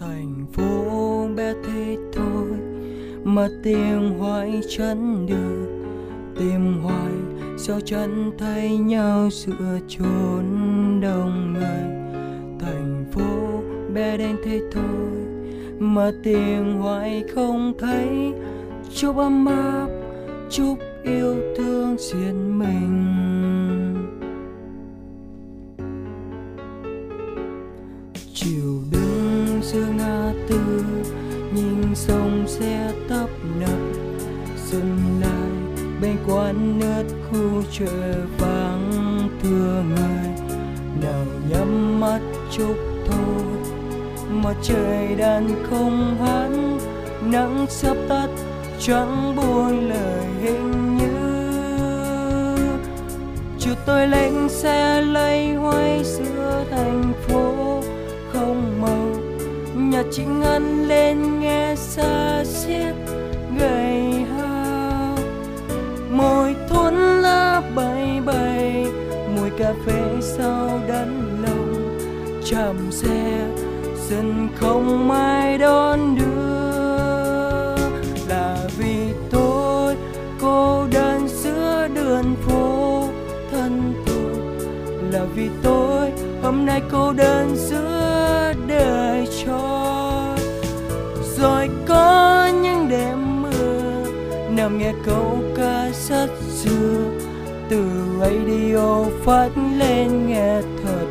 thành phố bé thế thôi, mà tim hoài chân được tìm hoài, sao chân thấy nhau giữa chốn đông người. Thành phố bé đen thế thôi mà tìm hoài không thấy. Chúc ấm áp, chúc yêu thương riêng mình. Chiều đứng giữa ngã tư, nhìn sông xe tấp nập. Dừng lại, bên quán nước khu chợ vắng. Thưa người, nào nhắm mắt chúc thôi mặt trời đàn không hát nắng sắp tắt chẳng buồn lời hình như. Chiều tôi lên xe lây hoay giữa thành phố không màu. Nhà chị ngân lên nghe xa xiết gầy hao. Mùi thốn lá bay bay, mùi cà phê sau đắn lòng chạm xe dần không ai đón đưa. Là vì tôi, cô đơn giữa đường phố thân thuộc là vì tôi, hôm nay cô đơn giữa đời trôi rồi có những đêm mưa nằm nghe câu ca rất xưa từ radio phát lên nghe thật